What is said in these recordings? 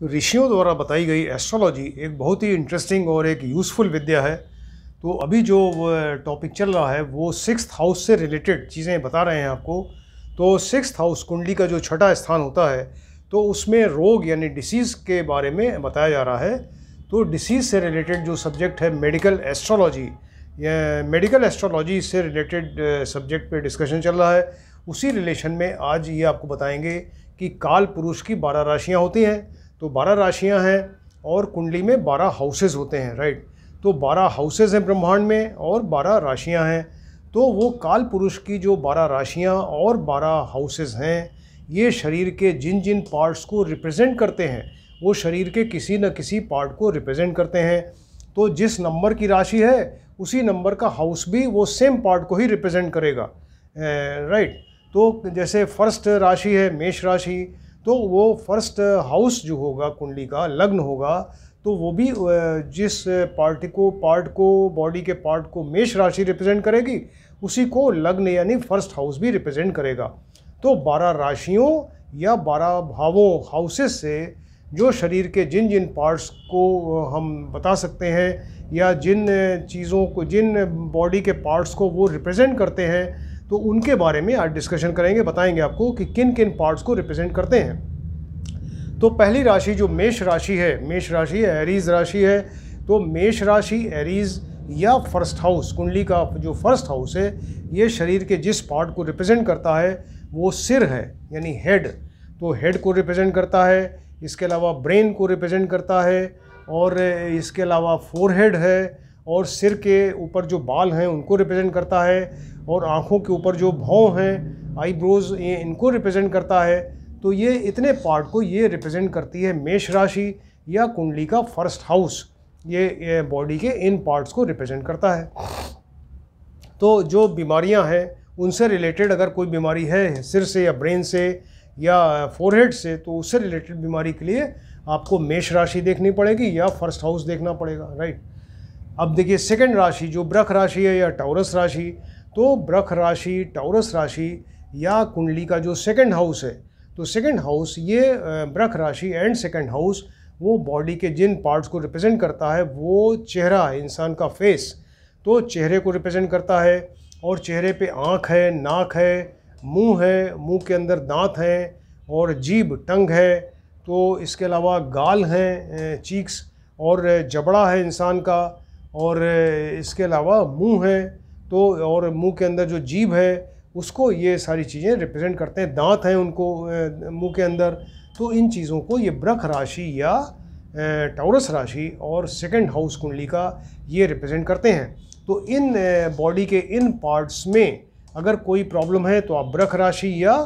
ऋषियों द्वारा बताई गई एस्ट्रोलॉजी एक बहुत ही इंटरेस्टिंग और एक यूज़फुल विद्या है। तो अभी जो टॉपिक चल रहा है, वो सिक्स हाउस से रिलेटेड चीज़ें बता रहे हैं आपको। तो सिक्स हाउस कुंडली का जो छठा स्थान होता है तो उसमें रोग यानी डिसीज़ के बारे में बताया जा रहा है। तो डिसीज़ से रिलेटेड जो सब्जेक्ट है मेडिकल एस्ट्रोलॉजी मेडिकल एस्ट्रोलॉजी से रिलेटेड सब्जेक्ट पे डिस्कशन चल रहा है। उसी रिलेशन में आज ये आपको बताएँगे कि काल पुरुष की बारह राशियाँ होती हैं। तो बारह राशियाँ हैं और कुंडली में बारह हाउसेज होते हैं राइट तो बारह हाउसेज हैं ब्रह्मांड में और बारह राशियाँ हैं। तो वो काल पुरुष की जो बारह राशियाँ और बारह हाउसेज हैं, ये शरीर के जिन जिन पार्ट्स को रिप्रेजेंट करते हैं, वो शरीर के किसी न किसी पार्ट को रिप्रेजेंट करते हैं। तो जिस नंबर की राशि है, उसी नंबर का हाउस भी वो सेम पार्ट को ही रिप्रेजेंट करेगा। राइट तो जैसे फ़र्स्ट राशि है, मेष राशि तो वो फ़र्स्ट हाउस जो होगा, कुंडली का, लग्न होगा तो वो भी जिस पार्टी को पार्ट को बॉडी के पार्ट को मेष राशि रिप्रेजेंट करेगी, उसी को लग्न यानी फ़र्स्ट हाउस भी रिप्रेजेंट करेगा। तो बारह राशियों या बारह भावों हाउसेस से जो शरीर के जिन जिन पार्ट्स को हम बता सकते हैं, या जिन चीज़ों को, जिन बॉडी के पार्ट्स को वो रिप्रेजेंट करते हैं तो उनके बारे में आज डिस्कशन करेंगे, बताएँगे आपको कि किन किन पार्ट्स को रिप्रेजेंट करते हैं। तो पहली राशि जो मेष राशि है, मेष राशि एरीज राशि है तो मेष राशि एरीज या फ़र्स्ट हाउस कुंडली का जो फ़र्स्ट हाउस है, ये शरीर के जिस पार्ट को रिप्रेजेंट करता है, वो सिर है, यानी हेड तो हेड को रिप्रेजेंट करता है, इसके अलावा ब्रेन को रिप्रेजेंट करता है और इसके अलावा फोरहेड है और सिर के ऊपर जो बाल हैं उनको रिप्रेजेंट करता है और आँखों के ऊपर जो भाव हैं आईब्रोज ये इनको रिप्रेजेंट करता है। तो ये इतने पार्ट को ये रिप्रेजेंट करती है मेष राशि या कुंडली का फ़र्स्ट हाउस ये, ये बॉडी के इन पार्ट्स को रिप्रेजेंट करता है। तो जो बीमारियाँ हैं उनसे रिलेटेड अगर कोई बीमारी है सिर से या ब्रेन से या फोरहेड से तो उससे रिलेटेड बीमारी के लिए आपको मेष राशि देखनी पड़ेगी या फ़र्स्ट हाउस देखना पड़ेगा राइट अब देखिए सेकंड राशि, जो ब्रख राशि है या टाउरस राशि तो ब्रख राशि टाउरस राशि या कुंडली का जो सेकंड हाउस है तो सेकंड हाउस ये ब्रख राशि एंड सेकंड हाउस वो बॉडी के जिन पार्ट्स को रिप्रेजेंट करता है, वो चेहरा है, इंसान का फेस तो चेहरे को रिप्रेजेंट करता है और चेहरे पे आँख है, नाक है, मुँह है, मुँह के अंदर दांत हैं और जीभ, टंग है तो इसके अलावा गाल हैं चीक्स और जबड़ा है इंसान का और इसके अलावा मुँह है तो और मुँह के अंदर जो जीभ है, उसको ये सारी चीज़ें रिप्रेजेंट करते हैं, दांत हैं उनको मुँह के अंदर। तो इन चीज़ों को ये ब्रख राशि या टाउरस राशि और सेकंड हाउस कुंडली का ये रिप्रेजेंट करते हैं। तो इन बॉडी के इन पार्ट्स में अगर कोई प्रॉब्लम है तो आप ब्रख राशि या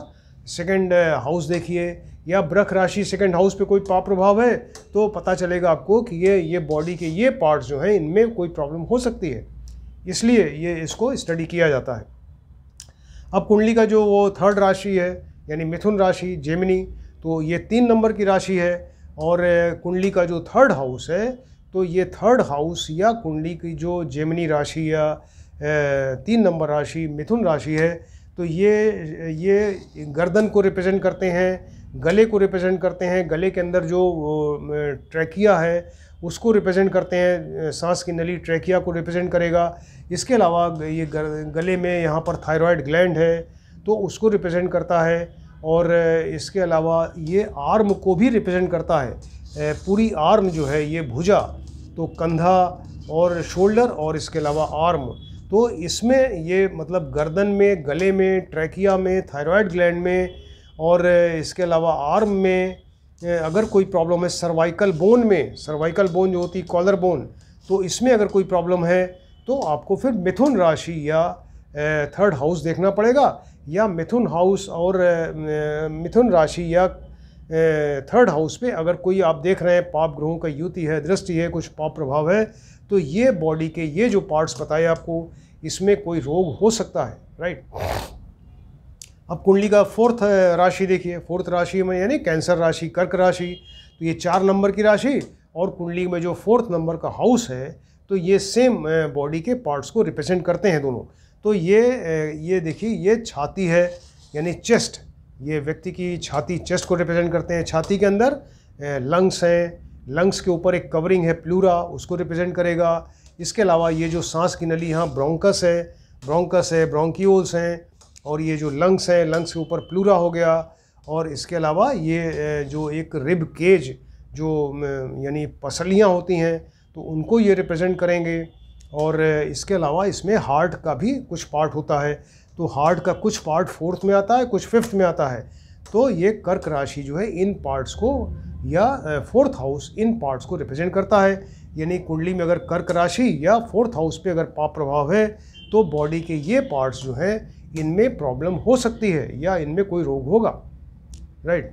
सेकंड हाउस देखिए, या ब्रख राशि सेकंड हाउस पे कोई पाप प्रभाव है तो पता चलेगा आपको कि ये ये बॉडी के ये पार्ट्स जो हैं, इनमें कोई प्रॉब्लम हो सकती है। इसलिए ये इसको स्टडी किया जाता है। अब कुंडली का जो वो थर्ड राशि है, यानी मिथुन राशि जेमिनी तो ये तीन नंबर की राशि है और कुंडली का जो थर्ड हाउस है तो ये थर्ड हाउस या कुंडली की जो जेमिनी राशि या तीन नंबर राशि, मिथुन राशि है तो ये ये गर्दन को रिप्रेजेंट करते हैं गले को रिप्रेजेंट करते हैं, गले के अंदर जो ट्रैकिया है, उसको रिप्रेजेंट करते हैं सांस की नली ट्रैकिया को रिप्रेजेंट करेगा। इसके अलावा ये गले में यहाँ पर थायराइड ग्लैंड है तो उसको रिप्रेजेंट करता है और इसके अलावा ये आर्म को भी रिप्रेजेंट करता है। पूरी आर्म जो है, ये भुजा तो कंधा और शोल्डर और इसके अलावा आर्म। तो इसमें ये मतलब गर्दन में, गले में, ट्रैकिया में, थायराइड ग्लैंड में और इसके अलावा आर्म में अगर कोई प्रॉब्लम है सर्वाइकल बोन में सर्वाइकल बोन जो होती है कॉलर बोन तो इसमें अगर कोई प्रॉब्लम है तो आपको फिर मिथुन राशि या थर्ड हाउस देखना पड़ेगा, या मिथुन हाउस और मिथुन राशि या थर्ड हाउस पे अगर कोई आप देख रहे हैं, पाप ग्रहों का युति है, दृष्टि है, कुछ पाप प्रभाव है तो ये बॉडी के ये जो पार्ट्स बताए आपको, इसमें कोई रोग हो सकता है राइट अब कुंडली का फोर्थ राशि देखिए। फोर्थ राशि में यानी कैंसर राशि, कर्क राशि तो ये चार नंबर की राशि और कुंडली में जो फोर्थ नंबर का हाउस है तो ये सेम बॉडी के पार्ट्स को रिप्रेजेंट करते हैं दोनों। तो ये ये देखिए, ये छाती है, यानी चेस्ट, ये व्यक्ति की छाती चेस्ट को रिप्रेजेंट करते हैं छाती के अंदर। लंग्स हैं, लंग्स के ऊपर एक कवरिंग है, प्लूरा, उसको रिप्रेजेंट करेगा। इसके अलावा ये जो सांस की नली, यहाँ ब्रोंकस है ब्रोंकस है, ब्रोंकियोल्स हैं और ये जो लंग्स हैं लंग्स के ऊपर प्लूरा हो गया और इसके अलावा ये जो एक रिब केज जो यानी पसलियाँ होती हैं तो उनको ये रिप्रेजेंट करेंगे और इसके अलावा इसमें हार्ट का भी कुछ पार्ट होता है। तो हार्ट का कुछ पार्ट फोर्थ में आता है, कुछ फिफ्थ में आता है। तो ये कर्क राशि जो है, इन पार्ट्स को या फोर्थ हाउस इन पार्ट्स को रिप्रेजेंट करता है। यानी कुंडली में अगर कर्क राशि या फोर्थ हाउस पे अगर पाप प्रभाव है तो बॉडी के ये पार्ट्स जो हैं इनमें प्रॉब्लम हो सकती है या इनमें कोई रोग होगा राइट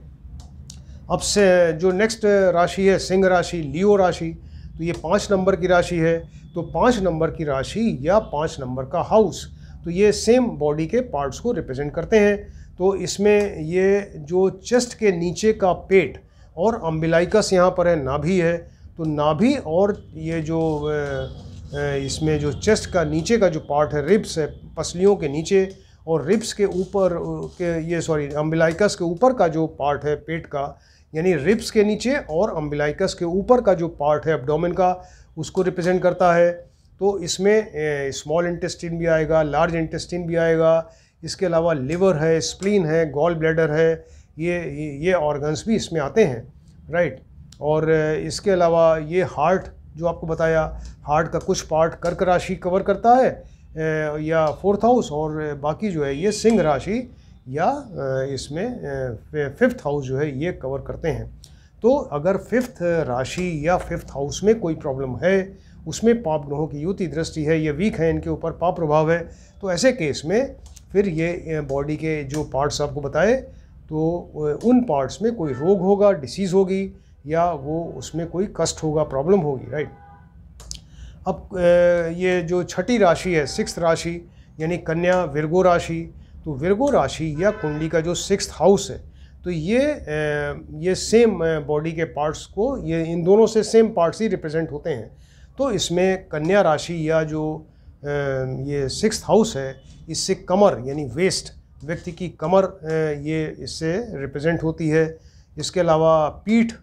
अब से जो नेक्स्ट राशि है, सिंह राशि, लियो राशि तो ये पाँच नंबर की राशि है तो पाँच नंबर की राशि या पाँच नंबर का हाउस तो ये सेम बॉडी के पार्ट्स को रिप्रेजेंट करते हैं। तो इसमें ये जो चेस्ट के नीचे का पेट और अम्बिलाइकस यहाँ पर है, नाभि है तो नाभि और ये जो इसमें जो चेस्ट का नीचे का जो पार्ट है रिब्स है, पसलियों के नीचे और रिब्स के ऊपर के ये सॉरी अम्बिलाइकस के ऊपर का जो पार्ट है पेट का, यानी रिब्स के नीचे और अम्बिलाइकस के ऊपर का जो पार्ट है एब्डोमेन का, उसको रिप्रेजेंट करता है। तो इसमें स्मॉल इंटेस्टिन भी आएगा लार्ज इंटेस्टिन भी आएगा। इसके अलावा लिवर है स्प्लीन है गॉल ब्लैडर है, ये ये ऑर्गन्स भी इसमें आते हैं राइट और इसके अलावा ये हार्ट जो आपको बताया हार्ट का कुछ पार्ट कर्क राशि कवर करता है। या फोर्थ हाउस और बाकी जो है ये सिंह राशि या इसमें फिफ्थ हाउस जो है ये कवर करते हैं। तो अगर फिफ्थ राशि या फिफ्थ हाउस में कोई प्रॉब्लम है, उसमें पाप ग्रहों की युति दृष्टि है, ये वीक है, इनके ऊपर पाप प्रभाव है तो ऐसे केस में फिर ये बॉडी के जो पार्ट्स आपको बताए तो उन पार्ट्स में कोई रोग होगा डिसीज़ होगी या वो उसमें कोई कष्ट होगा प्रॉब्लम होगी राइट अब ये जो छठी राशि है, सिक्स राशि, यानी कन्या विरगो राशि तो विरगो राशि या कुंडली का जो सिक्स हाउस है तो ये ये सेम बॉडी के पार्ट्स को, ये इन दोनों से सेम पार्ट्स ही रिप्रेजेंट होते हैं। तो इसमें कन्या राशि या जो ये सिक्स हाउस है, इससे कमर, यानी वेस्ट व्यक्ति की कमर ये इससे रिप्रेजेंट होती है। इसके अलावा पीठ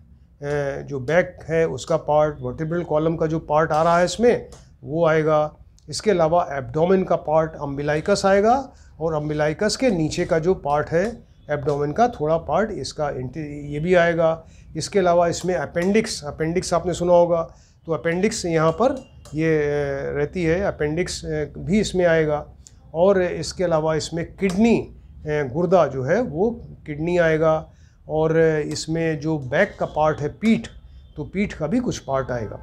जो बैक है, उसका पार्ट वर्टिब्रल कॉलम का जो पार्ट आ रहा है इसमें, वो आएगा। इसके अलावा एब्डोमेन का पार्ट अम्बिलाइकस आएगा और अम्बिलाइकस के नीचे का जो पार्ट है एब्डोमेन का थोड़ा पार्ट इसका ये भी आएगा। इसके अलावा इसमें अपेंडिक्स अपेंडिक्स आपने सुना होगा। तो अपेंडिक्स यहाँ पर ये रहती है। अपेंडिक्स भी इसमें आएगा। और इसके अलावा इसमें किडनी गुर्दा जो है, वो किडनी आएगा। और इसमें जो बैक का पार्ट है पीठ तो पीठ का भी कुछ पार्ट आएगा।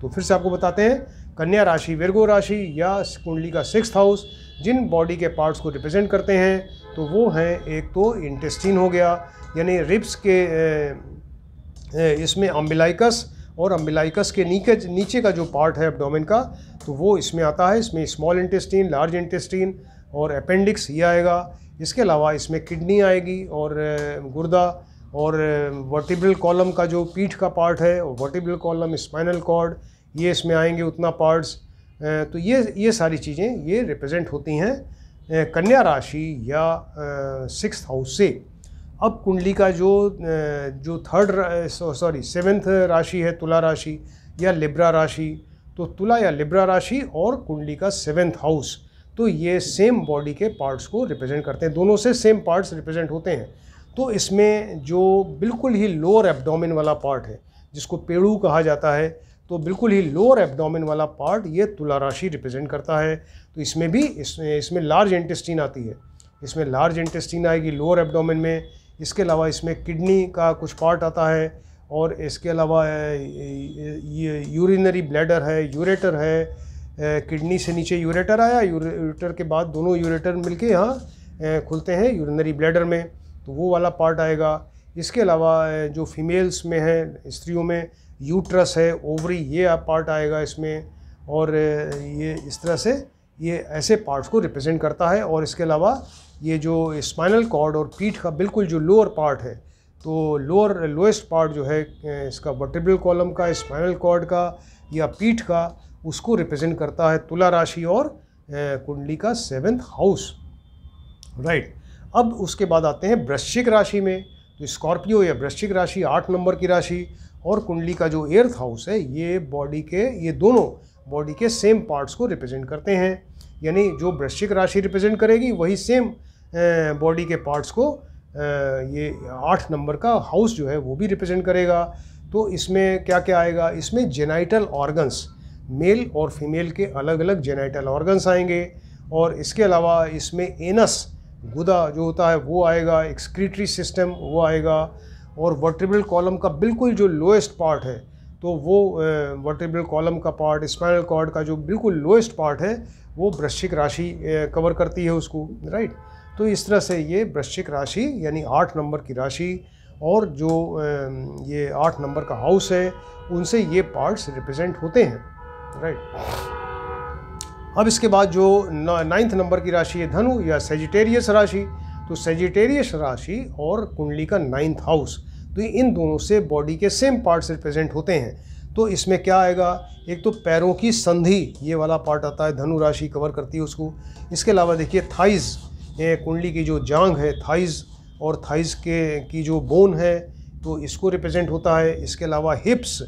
तो फिर से आपको बताते हैं, कन्या राशि वर्गो राशि या कुंडली का सिक्स हाउस, जिन बॉडी के पार्ट्स को रिप्रेजेंट करते हैं तो वो हैं, एक तो इंटेस्टिन हो गया, यानी रिब्स के इसमें अम्बिलाइकस और अम्बिलाइकस के नीचे नीचे का जो पार्ट है एब्डोमेन का तो वो इसमें आता है। इसमें स्मॉल इंटेस्टीन लार्ज इंटेस्टीन और अपेंडिक्स ये आएगा। इसके अलावा इसमें किडनी आएगी और गुर्दा और वर्टिब्रल कॉलम का जो पीठ का पार्ट है, और वर्टिब्रल कॉलम स्पाइनल कॉर्ड ये इसमें आएँगे उतना पार्ट्स तो ये ये सारी चीज़ें ये रिप्रेजेंट होती हैं कन्या राशि या सिक्स हाउस से। अब कुंडली का जो जो थर्ड सॉरी सेवेंथ राशि है, तुला राशि या लिब्रा राशि तो तुला या लिब्रा राशि और कुंडली का सेवेंथ हाउस तो ये सेम बॉडी के पार्ट्स को रिप्रेजेंट करते हैं। दोनों से सेम पार्ट्स रिप्रेजेंट होते हैं। तो इसमें जो बिल्कुल ही लोअर एब्डोमिन वाला पार्ट है, जिसको पेड़ू कहा जाता है तो बिल्कुल ही लोअर एब्डोमिन वाला पार्ट ये तुला राशि रिप्रेजेंट करता है। तो इसमें भी, इसमें इसमें लार्ज इंटेस्टीन आती है। इसमें लार्ज इंटेस्टिन आएगी लोअर एब्डोमिन में। इसके अलावा इसमें किडनी का कुछ पार्ट आता है और इसके अलावा ये यूरिनरी ब्लैडर है यूरेटर है किडनी से नीचे यूरेटर आया यूरेटर के बाद दोनों यूरेटर मिलके यहाँ खुलते हैं यूरिनरी ब्लैडर में। तो वो वाला पार्ट आएगा। इसके अलावा जो फीमेल्स में है, स्त्रियों में यूट्रस है ओवरी ये पार्ट आएगा इसमें। और ये इस तरह से ये ऐसे पार्ट्स को रिप्रेजेंट करता है। और इसके अलावा, ये जो स्पाइनल कॉर्ड और पीठ का बिल्कुल जो लोअर पार्ट है तो लोअर लोएस्ट पार्ट जो है इसका वर्टिब्रल कॉलम का स्पाइनल कॉर्ड का या पीठ का, उसको रिप्रेजेंट करता है तुला राशि और कुंडली का सेवेंथ हाउस राइट अब उसके बाद आते हैं वृश्चिक राशि में तो स्कॉर्पियो या वृश्चिक राशि आठ नंबर की राशि और कुंडली का जो एर्थ हाउस है, ये बॉडी के, ये दोनों बॉडी के सेम पार्ट्स को रिप्रेजेंट करते हैं। यानी जो वृश्चिक राशि रिप्रेजेंट करेगी, वही सेम बॉडी के पार्ट्स को ये आठ नंबर का हाउस जो है वो भी रिप्रेजेंट करेगा। तो इसमें क्या क्या आएगा? इसमें जेनाइटल ऑर्गन्स मेल और फीमेल के अलग अलग जेनाइटल ऑर्गन्स आएँगे। और इसके अलावा इसमें एनस गुदा जो होता है, वो आएगा एक्सक्रीटरी सिस्टम वो आएगा और वर्टिब्रल कॉलम का बिल्कुल जो लोएस्ट पार्ट है तो वो वर्टिब्रल कॉलम का पार्ट स्पाइनल कॉर्ड का जो बिल्कुल लोएस्ट पार्ट है, वो वृश्चिक राशि कवर करती है उसको राइट तो इस तरह से ये वृश्चिक राशि यानी आठ नंबर की राशि और जो ये आठ नंबर का हाउस है, उनसे ये पार्ट्स रिप्रेजेंट होते हैं राइट अब इसके बाद जो नाइन्थ नंबर की राशि है धनु या सेजिटेरियस राशि तो सेजिटेरियस राशि और कुंडली का नाइन्थ हाउस तो इन दोनों से बॉडी के सेम पार्ट्स रिप्रेजेंट होते हैं। तो इसमें क्या आएगा? एक तो पैरों की संधि, ये वाला पार्ट आता है, धनु राशि कवर करती है उसको। इसके अलावा देखिए थाइज़ कुंडली की जो जांग है थाइज़ और थाइज़ के, की जो बोन है तो इसको रिप्रेजेंट होता है। इसके अलावा हिप्स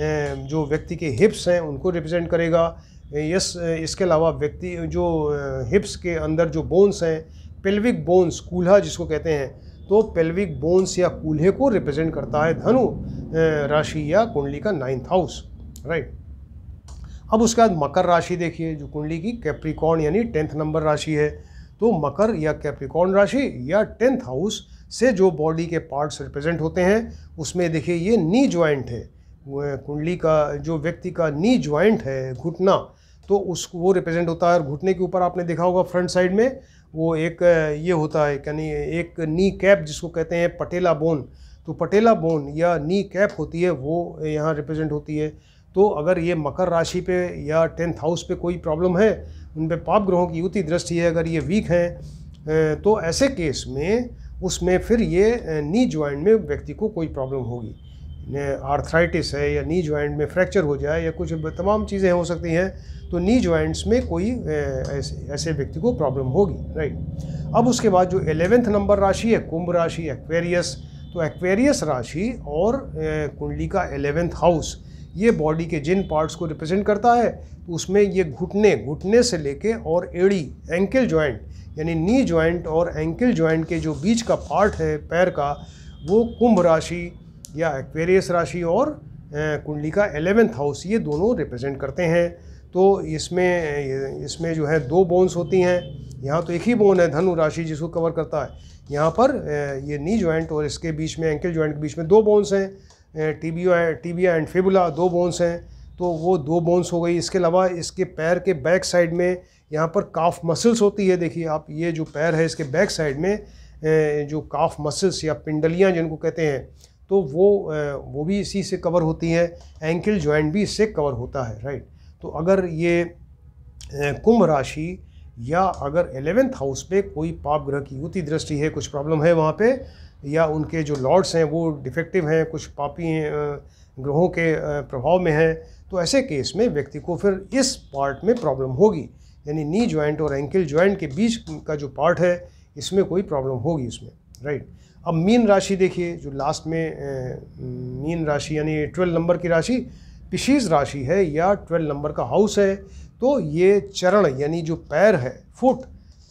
जो व्यक्ति के हिप्स हैं, उनको रिप्रेजेंट करेगा। यस, इसके अलावा व्यक्ति, जो, हिप्स के अंदर जो बोन्स हैं पेल्विक बोन्स कूल्हा जिसको कहते हैं तो पेल्विक बोन्स या कूल्हे को रिप्रेजेंट करता है धनु राशि या कुंडली का नाइन्थ हाउस राइट अब उसके बाद मकर राशि देखिए, जो कुंडली की कैप्रिकॉन यानी टेंथ नंबर राशि है तो मकर या कैप्रिकॉन राशि या टेंथ हाउस से जो बॉडी के पार्ट्स रिप्रेजेंट होते हैं, उसमें देखिए ये नी ज्वाइंट है। कुंडली का, जो व्यक्ति का नी ज्वाइंट है, घुटना तो उसको वो रिप्रेजेंट होता है और घुटने के ऊपर आपने देखा होगा फ्रंट साइड में वो एक ये होता है यानी एक नी कैप जिसको कहते हैं पटेला बोन तो पटेला बोन या नी कैप होती है, वो यहाँ रिप्रेजेंट होती है। तो अगर ये मकर राशि पे या टेंथ हाउस पे कोई प्रॉब्लम है उन पर पाप ग्रहों की युति दृष्टि है, अगर ये वीक हैं तो ऐसे केस में उसमें फिर ये नी ज्वाइंट में व्यक्ति को कोई प्रॉब्लम होगी। आर्थराइटिस है या नी ज्वाइंट में फ्रैक्चर हो जाए या कुछ तमाम चीज़ें हो सकती हैं तो नी ज्वाइंट्स में कोई ऐसे ऐसे व्यक्ति को प्रॉब्लम होगी राइट अब उसके बाद जो एलेवेंथ नंबर राशि है, कुंभ राशि एक्वेरियस तो एक्वेरियस राशि और कुंडली का एलेवेंथ हाउस ये बॉडी के जिन पार्ट्स को रिप्रेजेंट करता है तो उसमें ये घुटने घुटने से लेके और एड़ी एंकल जॉइंट यानी नी जॉइंट और एंकल जॉइंट के जो बीच का पार्ट है, पैर का, वो कुंभ राशि या एक्वेरियस राशि और कुंडली का एलेवेंथ हाउस ये दोनों रिप्रेजेंट करते हैं। तो इसमें इसमें जो है दो बोन्स होती हैं। यहाँ तो एक ही बोन है, धनु राशि जिसको कवर करता है। यहाँ पर ये नी जॉइंट और इसके बीच में एंकल जॉइंट के बीच में दो बोन्स हैं। टीबिया टीबिया एंड फेबुला दो बोन्स हैं। तो वो दो बोन्स हो गई। इसके अलावा इसके पैर के बैक साइड में यहाँ पर काफ मसल्स होती है। देखिए आप, ये जो पैर है इसके बैक साइड में जो काफ मसल्स या पिंडलियाँ जिनको कहते हैं तो वो वो भी इसी से कवर होती हैं एंकल जॉइंट भी इससे कवर होता है राइट तो अगर ये कुंभ राशि या अगर एलेवेंथ हाउस पे कोई पाप ग्रह की युति दृष्टि है, कुछ प्रॉब्लम है वहाँ पे, या उनके जो लॉर्ड्स हैं वो डिफेक्टिव हैं, कुछ पापी ग्रहों के प्रभाव में हैं तो ऐसे केस में व्यक्ति को फिर इस पार्ट में प्रॉब्लम होगी। यानी नी जॉइंट और एंकल जॉइंट के बीच का जो पार्ट है, इसमें कोई प्रॉब्लम होगी इसमें राइट अब मीन राशि देखिए, जो लास्ट में मीन राशि यानी ट्वेल्व नंबर की राशि पिशीज राशि है या ट्वेल्व नंबर का हाउस है तो ये चरण यानी जो पैर है फुट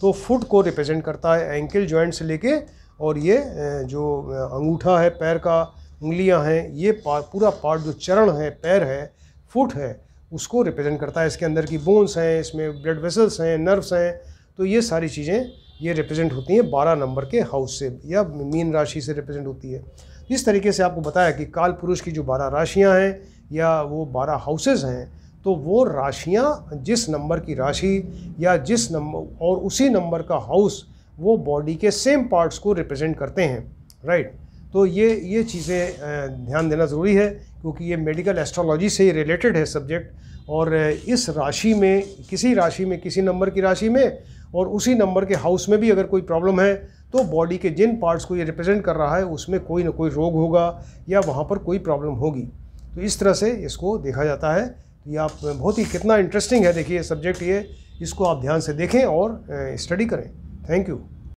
तो फुट को रिप्रेजेंट करता है एंकल जॉइंट से लेके और ये जो अंगूठा है पैर का, उंगलियाँ हैं, ये पूरा पार्ट जो चरण है, पैर है फुट है, उसको रिप्रेजेंट करता है इसके अंदर की बोन्स हैं, इसमें ब्लड वेसल्स हैं नर्व्स हैं तो ये सारी चीज़ें ये रिप्रेजेंट होती हैं बारह नंबर के हाउस से, या मीन राशि से रिप्रेजेंट होती है। इस तरीके से आपको बताया कि काल पुरुष की जो बारह राशियाँ हैं, या वो बारह हाउसेज हैं तो वो राशियाँ जिस नंबर की राशि, या जिस नंबर और उसी नंबर का हाउस वो बॉडी के सेम पार्ट्स को रिप्रेजेंट करते हैं राइट तो ये ये चीज़ें ध्यान देना ज़रूरी है, क्योंकि ये मेडिकल एस्ट्रोलॉजी से रिलेटेड है सब्जेक्ट और इस राशि में, किसी राशि में, किसी नंबर की राशि में और उसी नंबर के हाउस में भी अगर कोई प्रॉब्लम है तो बॉडी के जिन पार्ट्स को ये रिप्रेजेंट कर रहा है, उसमें कोई ना कोई रोग होगा या वहाँ पर कोई प्रॉब्लम होगी। तो इस तरह से इसको देखा जाता है। तो ये आप बहुत ही कितना इंटरेस्टिंग है, देखिए सब्जेक्ट ये, इसको आप ध्यान से देखें और स्टडी करें। Thank you